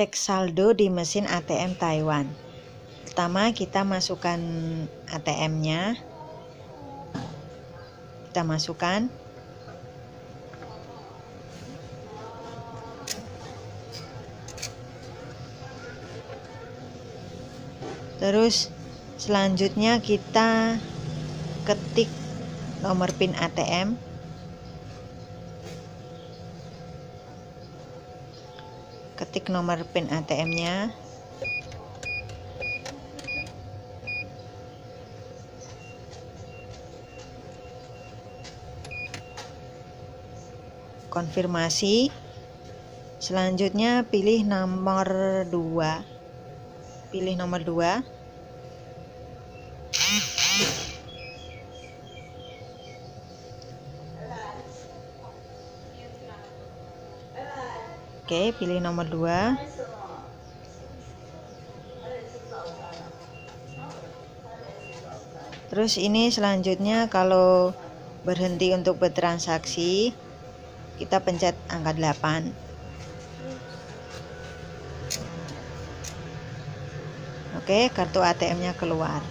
cek saldo di mesin ATM Taiwan. Pertama kita masukkan ATM-nya. Kita masukkan. Terus selanjutnya kita ketik nomor PIN ATM. Ketik nomor PIN ATM-nya. Konfirmasi. Selanjutnya pilih nomor 2. Pilih nomor 2. Oke, pilih nomor 2. Terus ini selanjutnya kalau berhenti untuk bertransaksi, kita pencet angka 8. Oke, kartu ATM-nya keluar.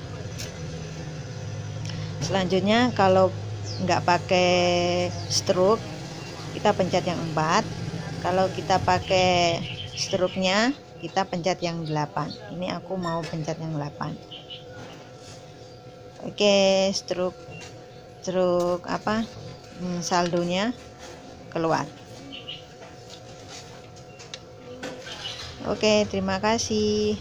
Selanjutnya kalau nggak pakai stroke, kita pencet yang 4 kalau kita pakai struknya kita pencet yang 8 ini aku mau pencet yang 8 oke struk struk apa? Hmm, saldonya keluar. Oke terima kasih